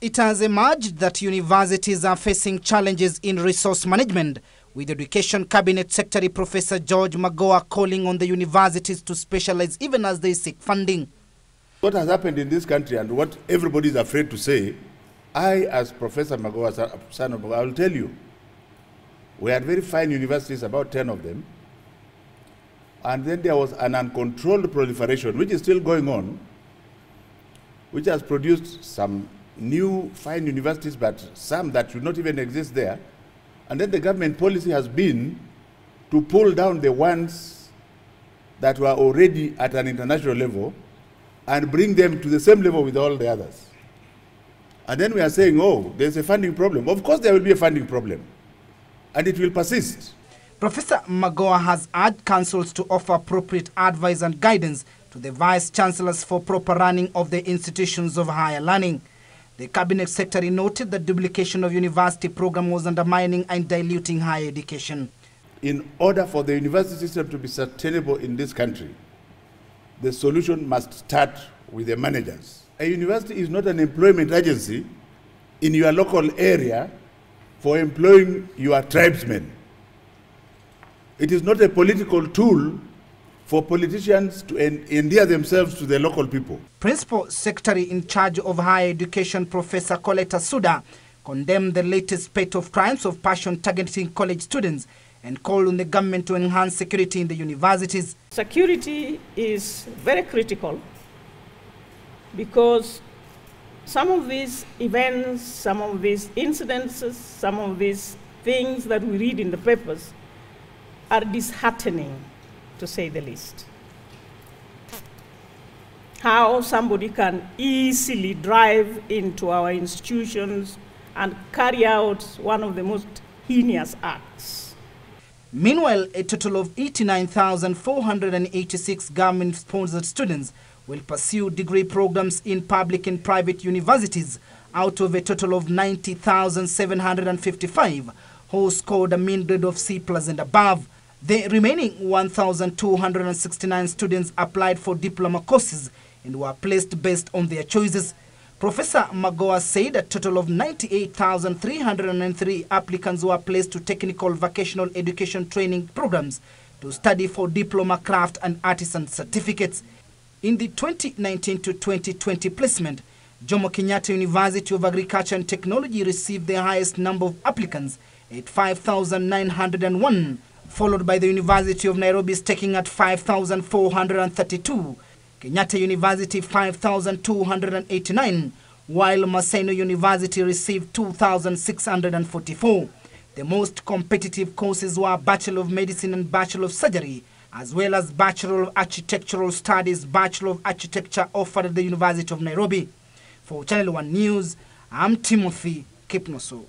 It has emerged that universities are facing challenges in resource management, with Education Cabinet Secretary Professor George Magoha calling on the universities to specialize even as they seek funding. What has happened in this country and what everybody is afraid to say, I, as Professor Magoha, son of Magoha, I will tell you, we had very fine universities, about 10 of them, and then there was an uncontrolled proliferation, which is still going on, which has produced some new fine universities, but some that should not even exist there. And then the government policy has been to pull down the ones that were already at an international level and bring them to the same level with all the others. And then we are saying, oh, there's a funding problem. Of course, there will be a funding problem, and it will persist. Professor Magoha has urged councils to offer appropriate advice and guidance to the vice chancellors for proper running of the institutions of higher learning. The cabinet secretary noted that duplication of university program was undermining and diluting higher education. In order for the university system to be sustainable in this country, the solution must start with the managers. A university is not an employment agency in your local area for employing your tribesmen. It is not a political tool for politicians to endear themselves to the local people. Principal Secretary in charge of higher education, Professor Coletta Suda, condemned the latest spate of crimes of passion targeting college students and called on the government to enhance security in the universities. Security is very critical because some of these events, some of these incidences, some of these things that we read in the papers are disheartening, to say the least. How somebody can easily drive into our institutions and carry out one of the most heinous acts. Meanwhile, a total of 89,486 government-sponsored students will pursue degree programs in public and private universities out of a total of 90,755 who scored a mean grade of C plus and above. The remaining 1,269 students applied for diploma courses and were placed based on their choices. Professor Magoa said a total of 98,303 applicants were placed to technical vocational education training programs to study for diploma craft and artisan certificates. In the 2019 to 2020 placement, Jomo Kenyatta University of Agriculture and Technology received the highest number of applicants at 5,901, followed by the University of Nairobi's taking at 5,432, Kenyatta University 5,289, while Maseno University received 2,644. The most competitive courses were Bachelor of Medicine and Bachelor of Surgery, as well as Bachelor of Architectural Studies, Bachelor of Architecture offered at the University of Nairobi. For Channel 1 News, I'm Timothy Kipnoso.